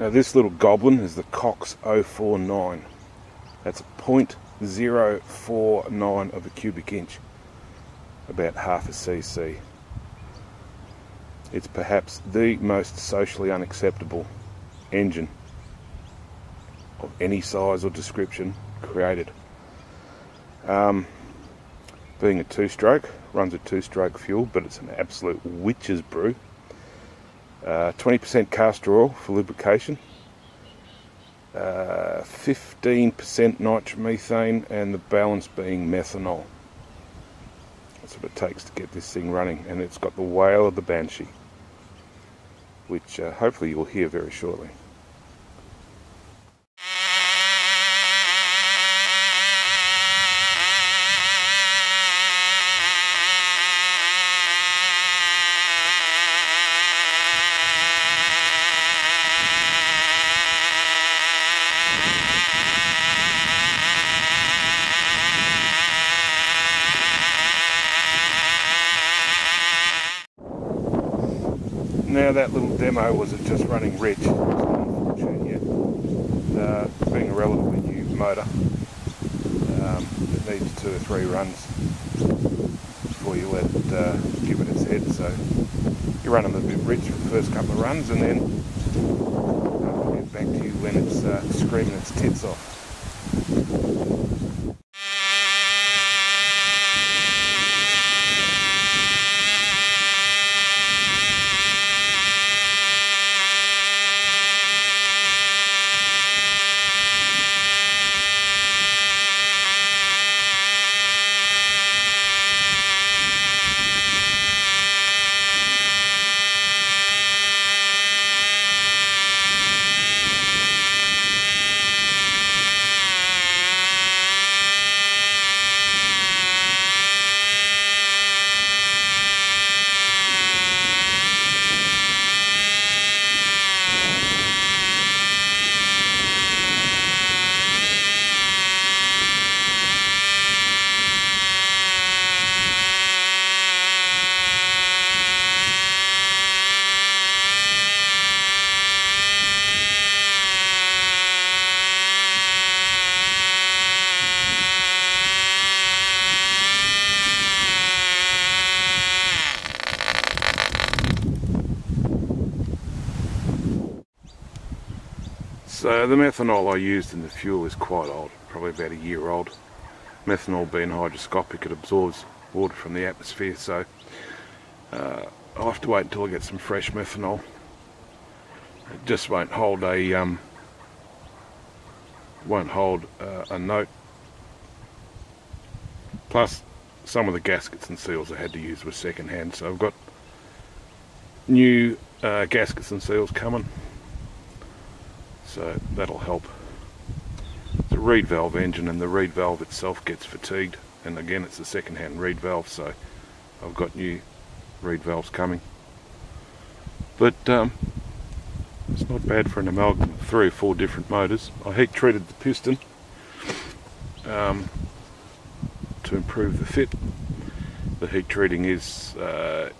Now this little goblin is the Cox 049. That's a 0.049 of a cubic inch, about half a cc. It's perhaps the most socially unacceptable engine of any size or description created. Um, being a two-stroke, runs a two-stroke fuel, but it's an absolute witch's brew. 20% uh, castor oil for lubrication, 15% uh, nitromethane, and the balance being methanol. That's what it takes to get this thing running, and it's got the wail of the banshee, which uh, hopefully you'll hear very shortly. Now that little demo was it just running rich. Uh, being a relatively new motor, um, it needs two or three runs before you let it uh, give it its head. So you run them a bit rich for the first couple of runs and then I'll get back to you when it's uh, screaming its tits off. So the methanol I used in the fuel is quite old, probably about a year old. Methanol being hygroscopic, it absorbs water from the atmosphere, so uh, I'll have to wait until I get some fresh methanol. It just won't hold a um, won't hold uh, a note. Plus, some of the gaskets and seals I had to use were second hand, so I've got new uh, gaskets and seals coming so that'll help. It's a reed valve engine and the reed valve itself gets fatigued and again it's a second hand reed valve so I've got new reed valves coming but um, it's not bad for an amalgam of three or four different motors. I heat treated the piston um, to improve the fit. The heat treating is uh,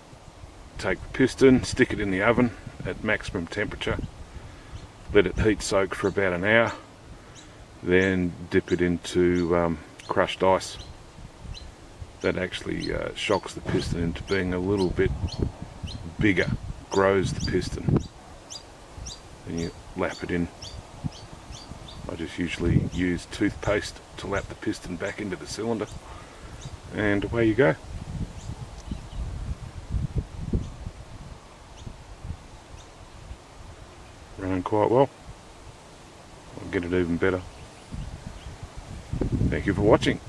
take the piston, stick it in the oven at maximum temperature let it heat soak for about an hour then dip it into um, crushed ice. That actually uh, shocks the piston into being a little bit bigger grows the piston and you lap it in. I just usually use toothpaste to lap the piston back into the cylinder and away you go running quite well. I'll get it even better. Thank you for watching.